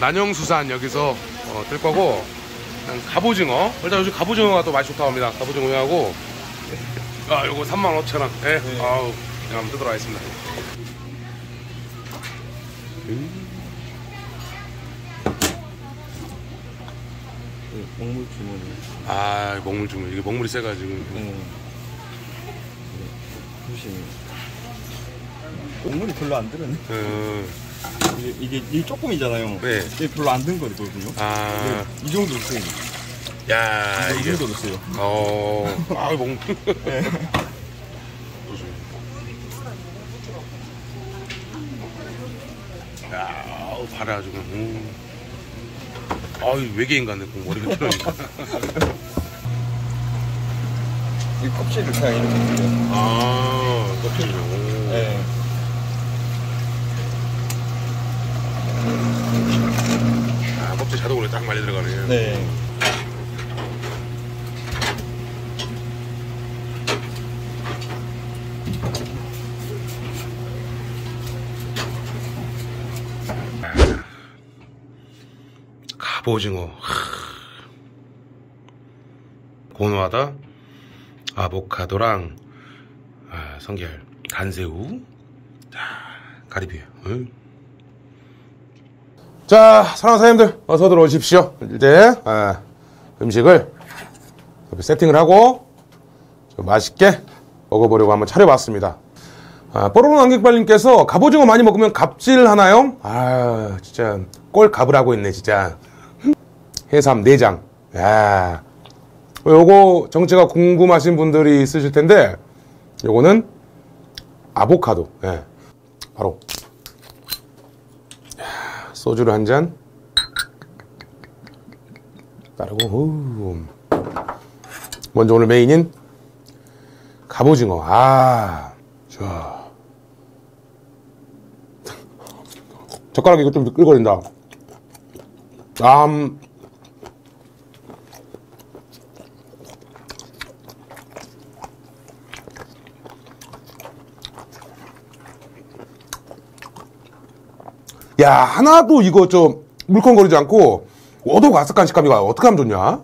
난영수산 여기서 어, 뜰 거고 갑오징어. 일단 요즘 갑오징어가 또 맛이 좋다고 합니다. 갑오징어 하고. 아 요거 35,000원. 예? 네. 아우 그냥 한번 뜨도록 하겠습니다. 먹물 주머니. 아 먹물 좀 이게 먹물이 세가지고. 네. 보시면 먹물이 별로 안 들었네. 어, 이게 이게, 이게 조금이잖아요. 네. 이게 별로 안 든 거거든요. 아, 이 정도 있어요. 야 이 이게 정도 있어요. 어, 아 먹물 야, 아우, 봐라 지금. 음. 아유 외계인 같네, 꼭 머리가 틀어니까. 이 껍질을 그냥 이렇게. 아, 껍질이죠. 네. 아, 껍질 자동으로 딱 많이 들어가네. 네. 갑오징어. 고노하다. 아보카도랑 아, 성게알, 간새우, 자, 가리비. 응. 자, 사랑하는 사장님들 어서 들어오십시오. 이제 아, 음식을 이렇게 세팅을 하고 좀 맛있게 먹어보려고 한번 차려봤습니다. 아, 뽀로로 남객발님께서 갑오징어 많이 먹으면 갑질 하나요? 아, 진짜 꼴 갑을 하고 있네, 진짜. 해삼 내장. 야, 요거 정체가 궁금하신 분들이 있으실 텐데, 요거는 아보카도. 예. 바로 야, 소주를 한 잔. 따르고 후. 먼저 오늘 메인인 갑오징어. 아, 좋아. 젓가락 이거 좀 미끌거린다. 음. 야, 하나도 이거 좀 물컹거리지 않고 오독아삭한 식감이 가 어떻게 하면 좋냐?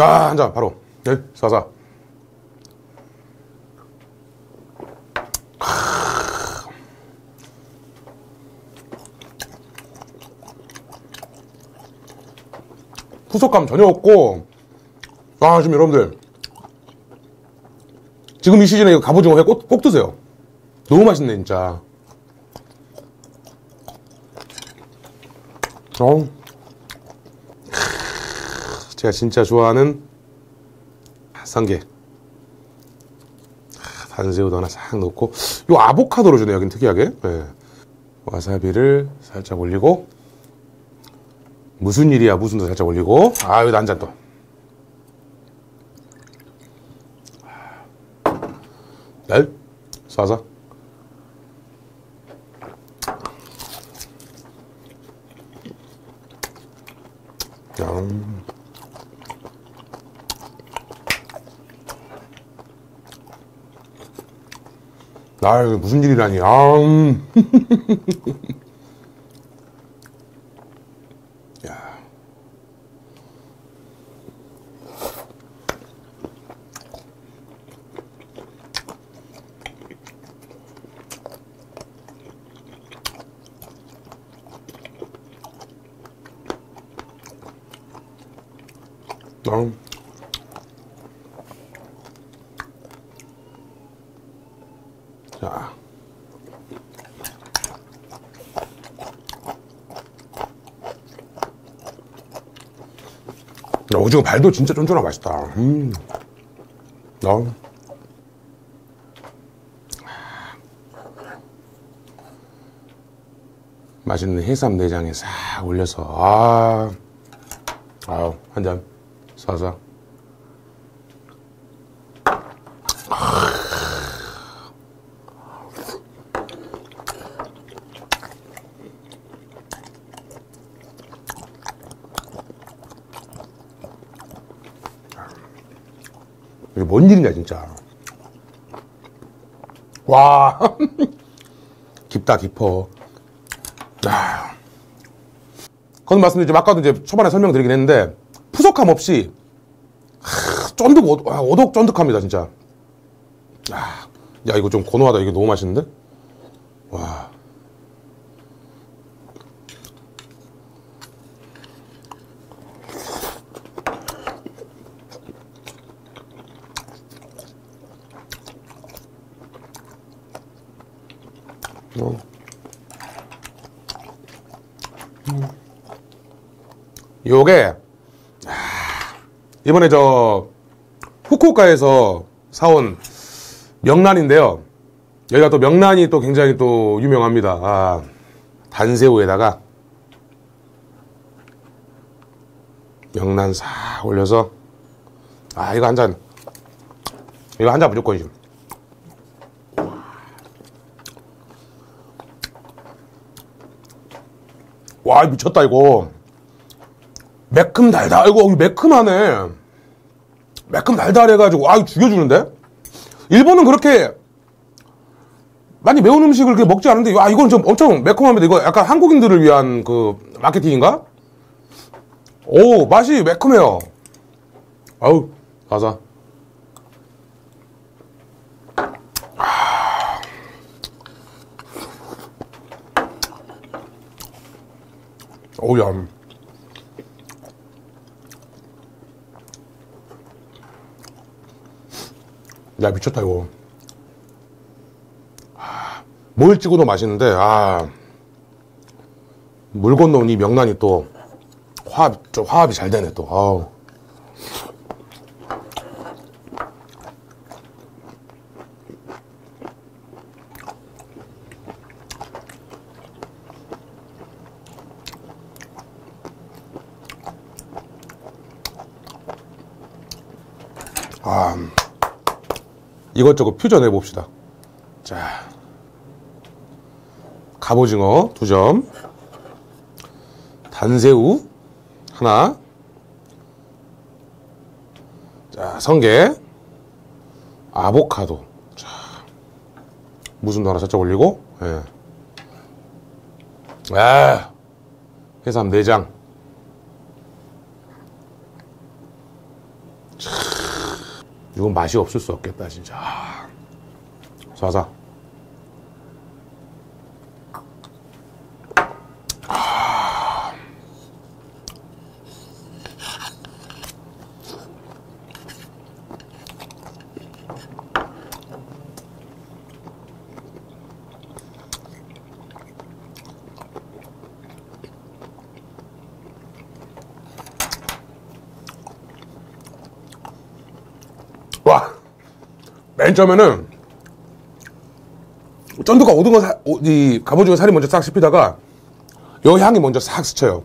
야, 한잔 바로. 네, 사사. 푸석감 전혀 없고, 아, 지금 여러분들. 지금 이 시즌에 이거 갑오징어 회 꼭, 꼭 드세요. 너무 맛있네, 진짜. 어. 크, 제가 진짜 좋아하는. 아, 단새우도 하나 싹 넣고, 요 아보카도로 주네, 여긴 특이하게. 네. 와사비를 살짝 올리고, 무슨 일이야 무슨 도 살짝 올리고 아 여기다 한잔 또. 네, 쏴서. 음. 아, 무슨 일이라니. 아, 음. 자. 야, 오징어 발도 진짜 쫀쫀하고 맛있다. 음. 어. 맛있는 해삼 내장에 싹 올려서 아, 아우 한잔 쏴서. 이게 뭔 일이냐 진짜. 와 깊다 깊어. 아. 그건 말씀드리지만 아까도 이제 초반에 설명드리긴 했는데 푸석함 없이 하, 쫀득 오- 와, 오독 쫀득합니다 진짜. 야, 야 이거 좀 고노하다 이게 너무 맛있는데? 와. 어. 요게 아, 이번에 저 후쿠오카에서 사온 명란인데요. 여기가 또 명란이 또 굉장히 또 유명합니다. 아, 단새우에다가 명란 싹 올려서 아 이거 한 잔 이거 한 잔 무조건이죠. 와 미쳤다 이거 매큼 달달 이거 매큼하네 매큼 달달해가지고 아 이거 죽여주는데? 일본은 그렇게 많이 매운 음식을 그렇게 먹지 않는데 와 이건 좀 엄청 매콤합니다. 이거 약간 한국인들을 위한 그 마케팅인가? 오 맛이 매콤해요. 아우 가자. 오야 야 미쳤다 이거. 아, 뭘 찍어도 맛있는데 아 물 건너온 이 명란이 또 화합 좀 화합이 잘 되네 또. 아우. 아 이것저것 퓨전해 봅시다. 자 갑오징어 두 점, 단새우 하나, 자 성게, 아보카도, 자 무순도 하나 살짝 올리고, 예. 아 해삼 내장, 이건 맛이 없을 수 없겠다 진짜. 쏴자. 와, 맨 처음에는 쫀득한 오징어 살, 오- 이 갑오징어 살이 먼저 싹 씹히다가 요 향이 먼저 싹 스쳐요.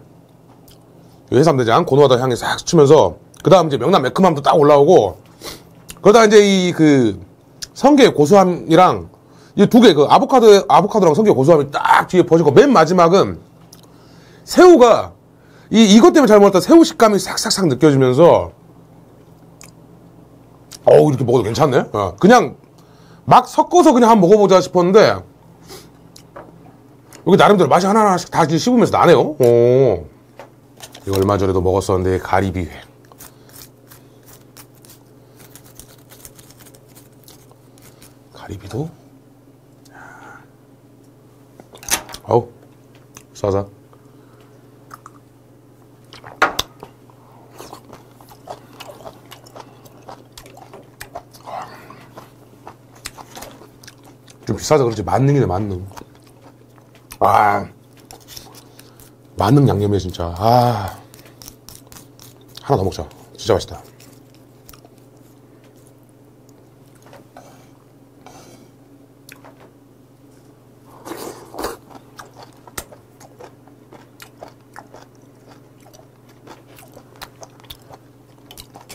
요 해삼대장 고노하다 향이 싹 스치면서 그 다음 이제 명란 매콤함도 딱 올라오고 그러다 이제 이 그 성게의 고소함이랑 이 두 개 그 아보카도 아보카도랑 성게 고소함이 딱 뒤에 퍼지고 맨 마지막은 새우가 이 이것 때문에 잘 먹었다 새우 식감이 싹싹싹 느껴지면서 어우 이렇게 먹어도 괜찮네. 어, 그냥 막 섞어서 그냥 한번 먹어보자 싶었는데 여기 나름대로 맛이 하나하나씩 다 씹으면서 나네요. 오. 이거 얼마 전에도 먹었었는데 가리비회. 가리비도. 어우 싸자. 좀 비싸서 그렇지. 만능이네 만능. 아. 만능 양념이야 진짜. 아. 하나 더 먹자. 진짜 맛있다.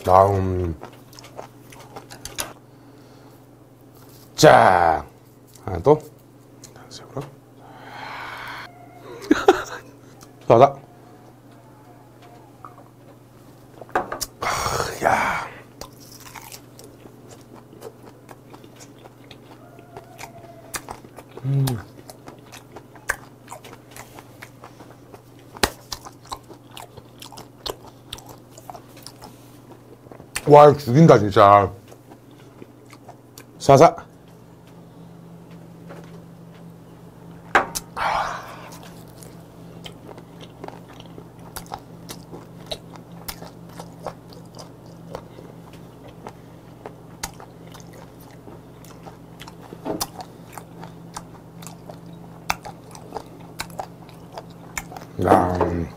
다음. 자 하나 더. 세우라 바다. 아, 야. 음. 와 죽인다 진짜. 사사. 야, 음.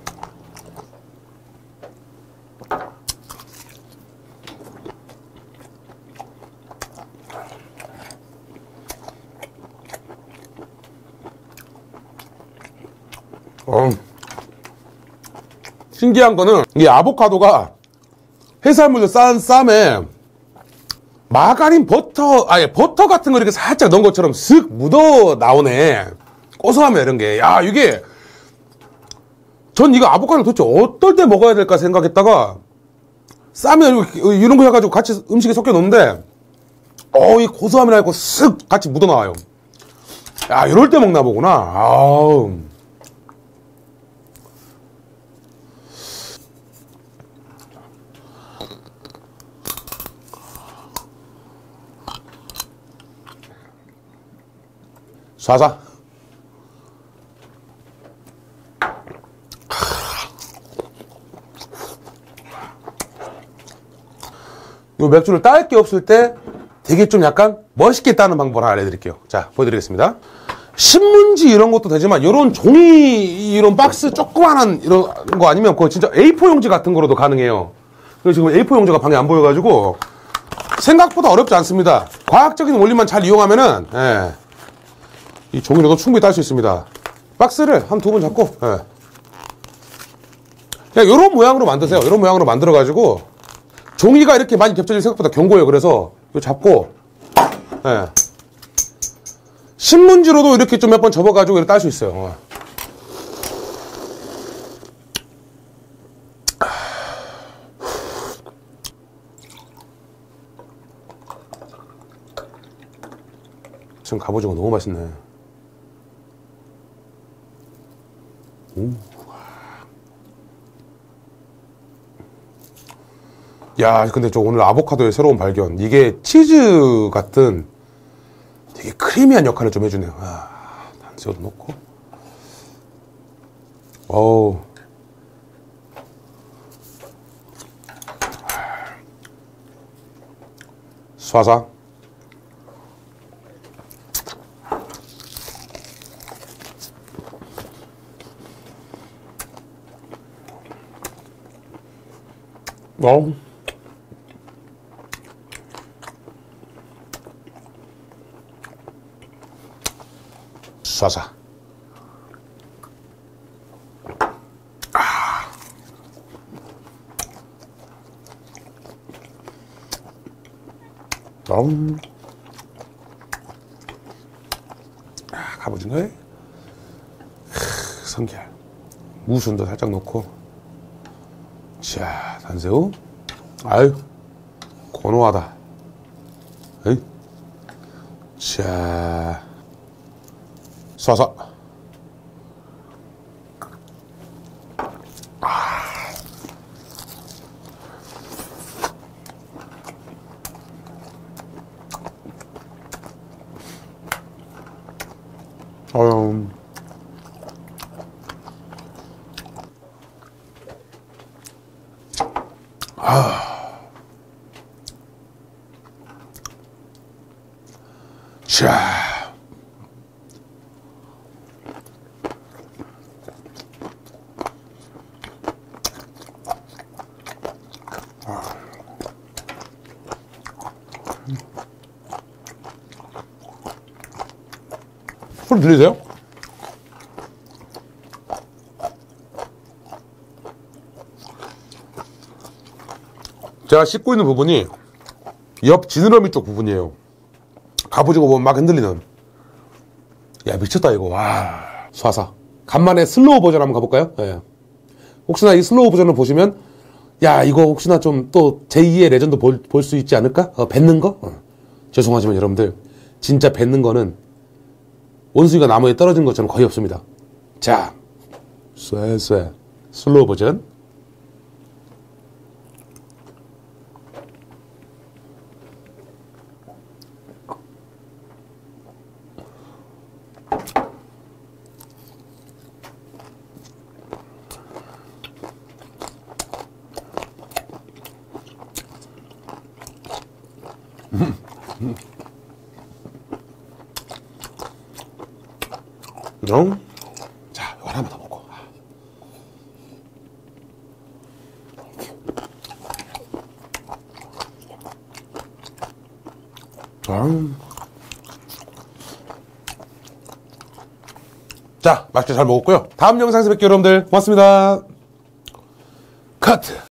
어. 신기한 거는 이 아보카도가 해산물로 싼 쌈에 마가린 버터 아예 버터 같은 거 이렇게 살짝 넣은 것처럼 슥 묻어 나오네 고소하면 이런 게 야 이게 전 이거 아보카도 도대체 어떨 때 먹어야 될까 생각했다가 이렇게 이런 거 해가지고 같이 음식에 섞여 놓는데 어 이 고소함이나 있고 쓱 같이 묻어 나와요. 야 이럴 때 먹나 보구나. 아우. 쏴자. 요 맥주를 딸 게 없을 때 되게 좀 약간 멋있게 따는 방법을 하나 알려드릴게요. 자, 보여드리겠습니다. 신문지 이런 것도 되지만 이런 종이 이런 박스 조그만한 이런 거 아니면 그 진짜 A4 용지 같은 거로도 가능해요. 그래서 지금 A4 용지가 방에 안 보여가지고 생각보다 어렵지 않습니다. 과학적인 원리만 잘 이용하면은 예. 이 종이로도 충분히 딸 수 있습니다. 박스를 한 두 번 잡고, 예. 그냥 이런 모양으로 만드세요. 이런 모양으로 만들어가지고, 종이가 이렇게 많이 겹쳐질 생각보다 견고해요. 그래서, 이거 잡고, 예. 신문지로도 이렇게 좀 몇 번 접어가지고 이렇게 딸 수 있어요. 어. 지금 갑오징어 너무 맛있네. 야, 근데 저 오늘 아보카도의 새로운 발견. 이게 치즈 같은 되게 크리미한 역할을 좀 해주네요. 아, 단새우도 넣고. 어우. 쏴사. 어 쏴사. 아. 어우. 아, 갑오징어에 크, 성게알. 무순도 살짝 넣고. 자, 단새우. 아유, 고노하다. 에이. 자, 쏴서. 어휴. 자. 소리 들리세요? 제가 씹고 있는 부분이 옆 지느러미 쪽 부분이에요. 갑오징어 보면 막 흔들리는. 야, 미쳤다, 이거. 와. 쏴사. 간만에 slow 버전 한번 가볼까요? 예. 혹시나 이 slow 버전을 보시면, 야, 이거 혹시나 좀 또 제2의 레전드 볼 수 있지 않을까? 어, 뱉는 거? 어. 죄송하지만 여러분들, 진짜 뱉는 거는 원숭이가 나무에 떨어진 것처럼 거의 없습니다. 자, 쇠쇠. 슬로우 버전. 응? 자, 이거 하나만 더 먹고. 음. 자, 맛있게 잘 먹었고요. 다음 영상에서 뵐게요, 여러분들. 고맙습니다. 컷!